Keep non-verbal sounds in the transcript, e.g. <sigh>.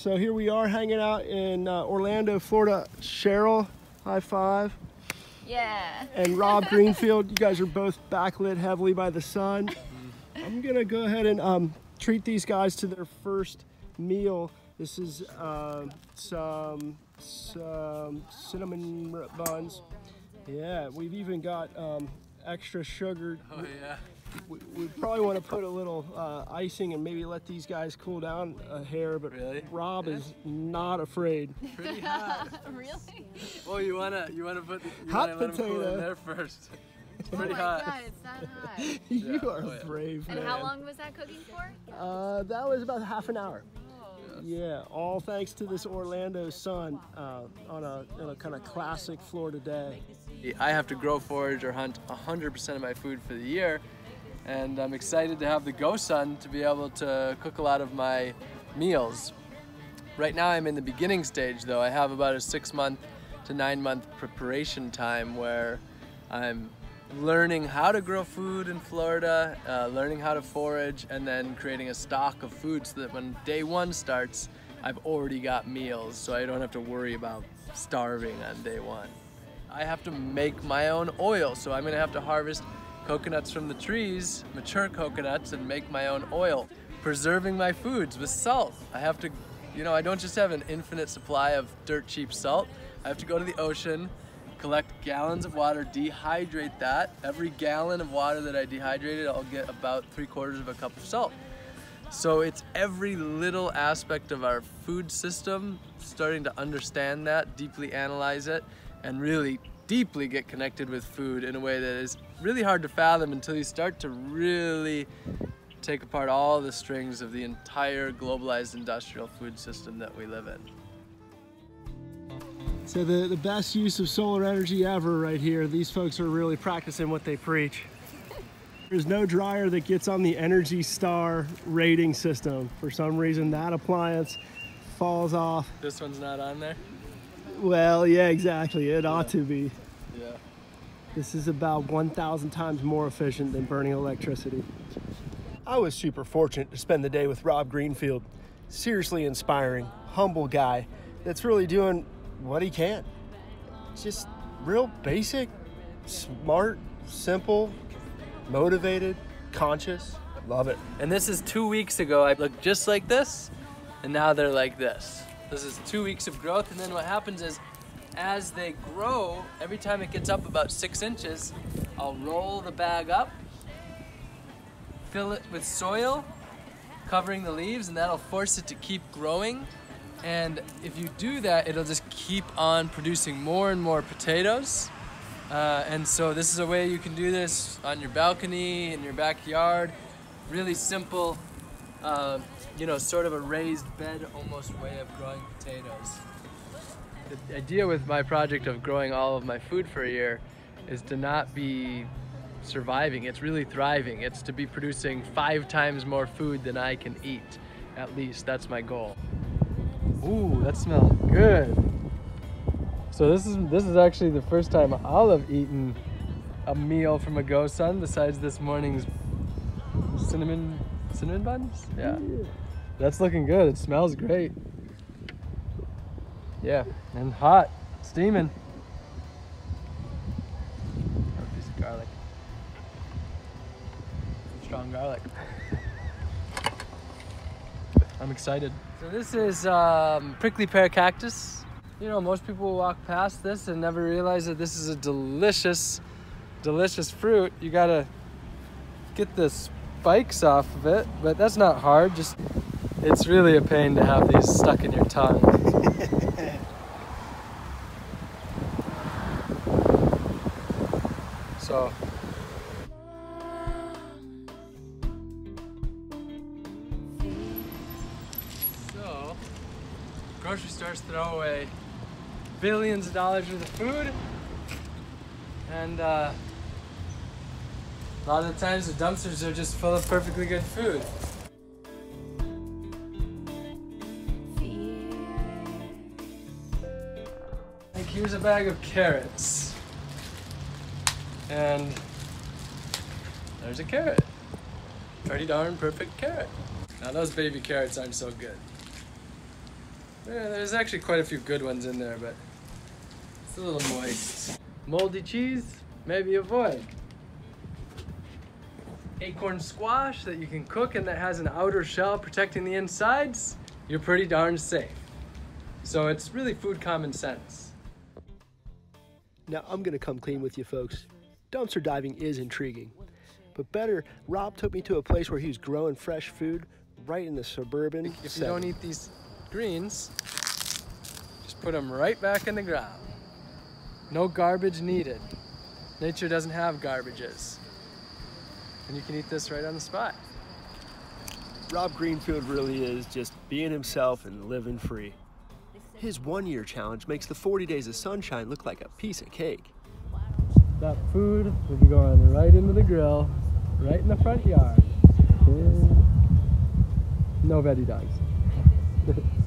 So here we are hanging out in uh, Orlando, Florida. Cheryl, high five. Yeah. And Rob Greenfield, you guys are both backlit heavily by the sun. <laughs> I'm gonna go ahead and um, treat these guys to their first meal. This is uh, some, some cinnamon buns. Yeah, we've even got um, extra sugar. Oh yeah. We, we probably want to put a little uh, icing and maybe let these guys cool down a hair, but Really? Rob is not afraid. Pretty <laughs> hot. really? Oh, you wanna you wanna put you Hot wanna let 'em cool potato. in there first. <laughs> It's Oh pretty my hot. god, it's that hot. <laughs> you Yeah, are oh yeah. brave, And how long was that cooking for? Uh, that was about half an hour. Oh. Yeah, all thanks to this Orlando sun uh, on a, on a kind of classic Florida day. I have to grow, forage, or hunt 100% of my food for the year, and I'm excited to have the GoSun to be able to cook a lot of my meals. Right now, I'm in the beginning stage, though. I have about a six month to nine month preparation time where I'm learning how to grow food in Florida, uh, learning how to forage, and then creating a stock of food so that when day one starts, I've already got meals, so I don't have to worry about starving on day one. I have to make my own oil, so I'm gonna have to harvest coconuts from the trees, mature coconuts, and make my own oil. Preserving my foods with salt. I have to, you know, I don't just have an infinite supply of dirt cheap salt. I have to go to the ocean, collect gallons of water, dehydrate that. Every gallon of water that I dehydrated, I'll get about three quarters of a cup of salt. So it's every little aspect of our food system, starting to understand that, deeply analyze it, and really deeply get connected with food in a way that is really hard to fathom until you start to really take apart all the strings of the entire globalized industrial food system that we live in. So the, the best use of solar energy ever right here. These folks are really practicing what they preach. <laughs> There's no dryer that gets on the Energy Star rating system. For some reason, that appliance falls off. This one's not on there? Well, yeah, exactly. It ought to be. Yeah. This is about 1,000 times more efficient than burning electricity. I was super fortunate to spend the day with Rob Greenfield. Seriously inspiring, humble guy that's really doing what he can. Just real basic, smart, simple, motivated, conscious. Love it. And this is two weeks ago. I looked just like this, and now they're like this. This is two weeks of growth, and then what happens is, as they grow, every time it gets up about six inches, I'll roll the bag up, fill it with soil, covering the leaves, and that'll force it to keep growing. And if you do that, it'll just keep on producing more and more potatoes. Uh, and so this is a way you can do this on your balcony, in your backyard. Really simple, uh, you know, sort of a raised bed almost way of growing potatoes. The idea with my project of growing all of my food for a year is to not be surviving, it's really thriving. It's to be producing five times more food than I can eat, at least. That's my goal. Ooh, that smells good. So this is this is actually the first time I'll have eaten a meal from a GoSun besides this morning's cinnamon cinnamon buns. Yeah, that's looking good. It smells great. Yeah, and hot, steaming. A piece of garlic. Strong garlic. <laughs> I'm excited. So this is um, prickly pear cactus. You know, most people walk past this and never realize that this is a delicious, delicious fruit. You gotta get the spikes off of it, but that's not hard. Just, it's really a pain to have these stuck in your tongue. <laughs> so, So, grocery stores throw away billions of dollars worth of food, and uh, a lot of the times the dumpsters are just full of perfectly good food. Like here's a bag of carrots, and there's a carrot. Pretty darn perfect carrot. Now those baby carrots aren't so good. Yeah, there's actually quite a few good ones in there, but it's a little moist. Moldy cheese, maybe avoid. Acorn squash that you can cook and that has an outer shell protecting the insides, you're pretty darn safe. So it's really food common sense. Now, I'm going to come clean with you folks. Dumpster diving is intriguing. But better, Rob took me to a place where he was growing fresh food right in the suburban. If you don't eat these greens, just put them right back in the ground. No garbage needed. Nature doesn't have garbages. And you can eat this right on the spot. Rob Greenfield really is just being himself and living free. His one year challenge makes the 40 days of sunshine look like a piece of cake. That food will be going right into the grill, right in the front yard. No Betty dogs. <laughs>